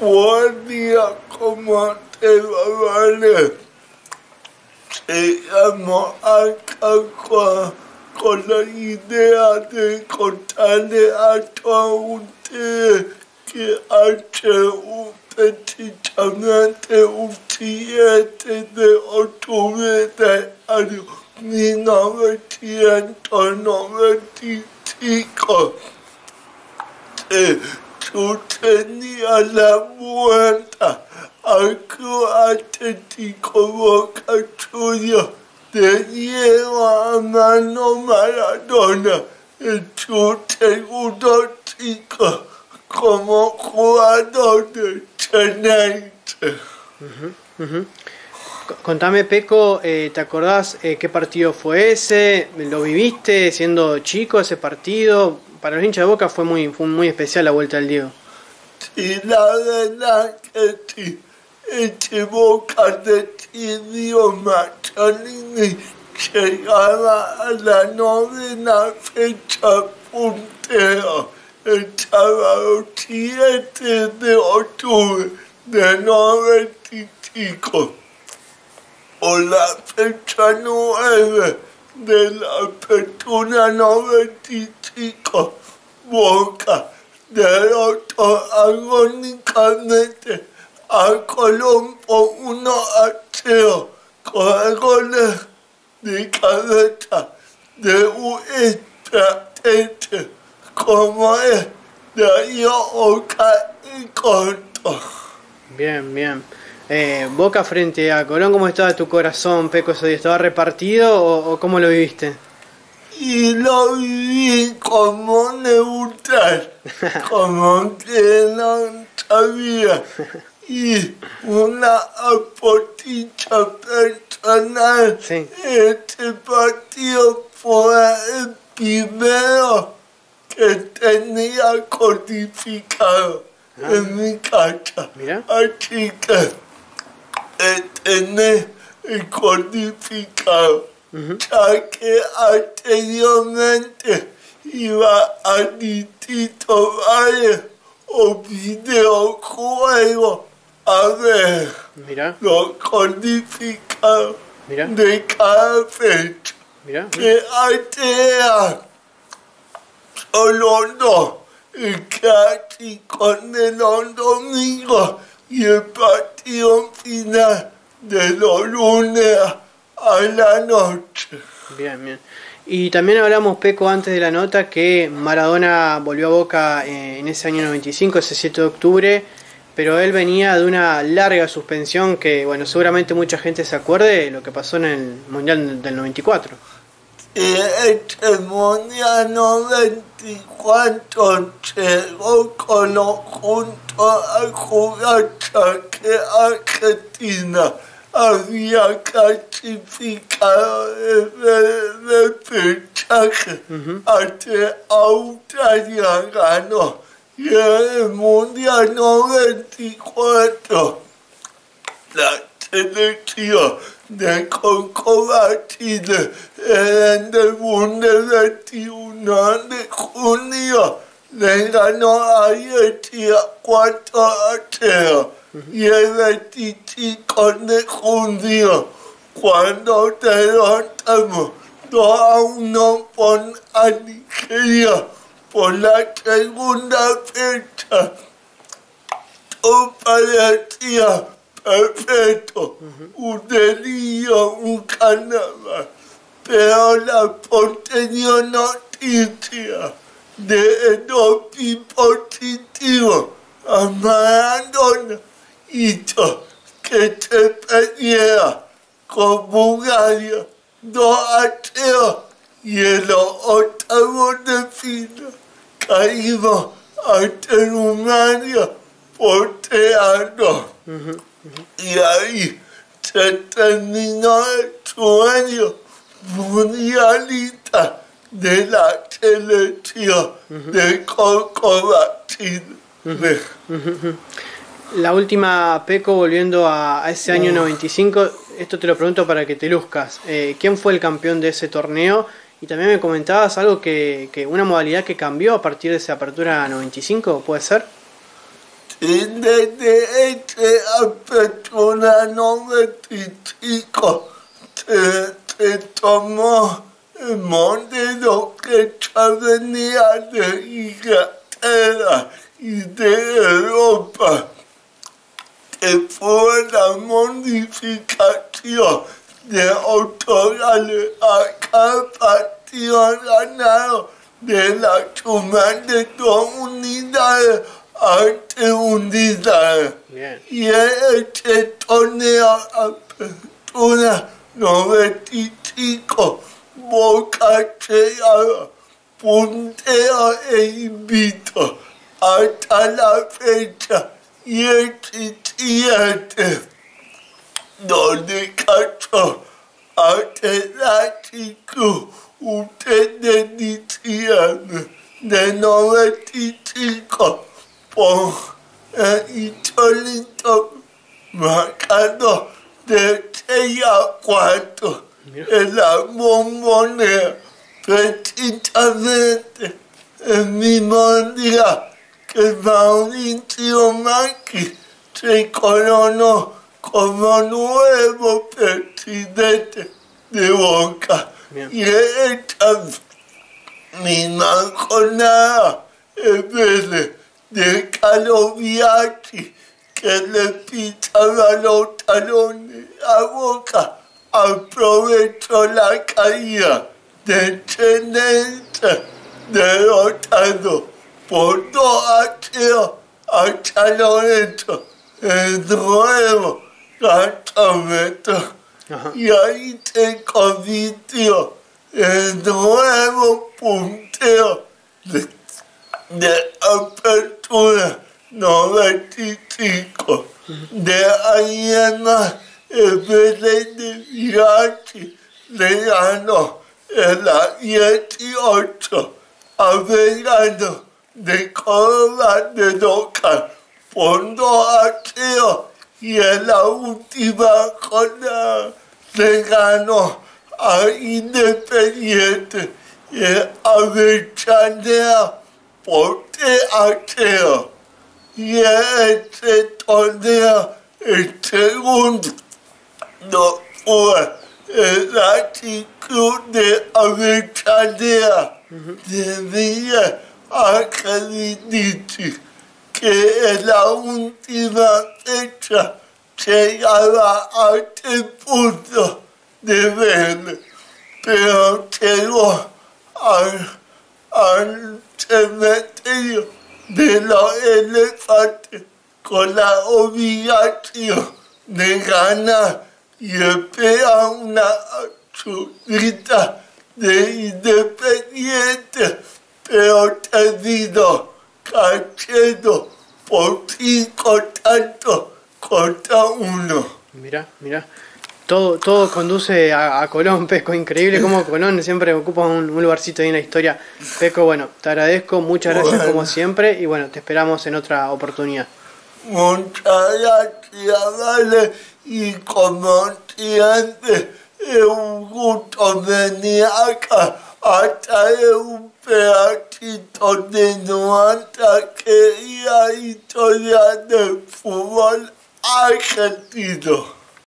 Wadia koma te wawane Te amo aka Kona idea te kotane atoa ute Ke ate upe ti tanga te uti e te de otume te ari Ni nawe ti e to Te se sucedía la al Club Atlético Boca Juniors de Diego Armando Maradona en su segundo ciclo como jugador de Tenerife. Contame, Peco, eh, ¿te acordás eh, qué partido fue ese? ¿Lo viviste siendo chico ese partido? Para los hinchas de Boca fue muy, fue muy especial la vuelta del Diego. Sí, la verdad que sí. Este Boca decidió Machalini llegaba a la novena fecha puntero el sábado 7 de octubre de 95 o la fecha 9 de la apertura 95 Boca derrotó agónicamente a Colón por 1 a 0 con goles de cabeza de un estratege como es Darío Oca y Corto. Bien, bien. Eh, Boca frente a Colón, ¿cómo estaba tu corazón, Peco, ese día? ¿Estaba repartido o, o cómo lo viviste? Y lo viví como neutral, como que no sabía. Y una apoticha personal, Sí. este partido fue el primero que tenía codificado en mi casa. Mira. Así que tener el codificado, ya que anteriormente iba a distintos bares o videojuegos. A ver Mira, los codificados mira, de cada fecha. Mira. que antes solo dos, el clásico de los domingos y el partido final de los lunes a la noche. Bien, bien. Y también hablamos, Peco, antes de la nota, que Maradona volvió a Boca eh, en ese año 95, ese 7 de octubre, pero él venía de una larga suspensión que, bueno, seguramente mucha gente se acuerde de lo que pasó en el Mundial del 94. Y este mundial 94 llegó con los juntos a jugar que Argentina había clasificado el repechaje ante Australia ganó y el mundial 94 la selección de Chile en el Mundial 21 de junio le ganó a Haití 4 a 0 y el 25 de junio cuando derrotamos 2 a 1 por a por la segunda fecha. Todo parecía perfecto, un delirio, un carnaval, pero la posterior noticia de doping positivo a Maradona hizo que se perdiera con Bulgaria 2 a 0 y en los octavos de final caímos ante Rumania por 3 a 2. Y ahí se terminó el sueño mundialista de la selección de Cocoba Chile. La última, Peco, volviendo a, a ese año 95, esto te lo pregunto para que te luzcas. Eh, ¿Quién fue el campeón de ese torneo? Y también me comentabas algo que, que una modalidad que cambió a partir de esa apertura 95, ¿puede ser? Desde este apertura 95 se, se tomó el modelo que ya venía de Inglaterra y de Europa, que fue la modificación de autorales a cada partido ganado de la suma de dos unidades ante unidades. Bien. Y este torneo apertura 95 Boca llegaba puntero e invito hasta la fecha y el siguiente donde cachó Atlético ustedes decían de 95 por el insólito marcado de 6 a 4 en la bombonera precisamente el mismo día que Mauricio Macri se coronó como nuevo presidente de Boca. Bien. Y esta misma jornada, en vez de, de Caloviachi, que le pisaba los talones a Boca, aprovechó la caída de Chenense derrotado por dos a cero a San Lorenzo, el nuevo gastómetro. Ajá. Y ahí se convirtió el nuevo puntero de, de apertura 95. De el Belén de Virachi le ganó en la 18 a Verano de Córdoba de Doca por 2 a 0 y en la última jornada le ganó a Independiente y a Avellaneda por 3 a 0 y este torneo el segundo no fue el actitud de Avellaneda debía acreditar que en la última fecha llegaba a este punto de ver, pero llegó al, al cementerio de los elefantes con la obligación de ganar y espera una chulita de independiente, pero terminó cayendo por cinco tantos contra uno. Mira, mira. Todo, todo conduce a, a Colón, Peco. Increíble cómo Colón siempre ocupa un, un lugarcito ahí en la historia. Peco, bueno, te agradezco, muchas gracias Bueno. como siempre y bueno, te esperamos en otra oportunidad. Muchas gracias, vale. Y como siempre, es un gusto venir acá a traer un pedacito de nuestra querida historia del fútbol argentino.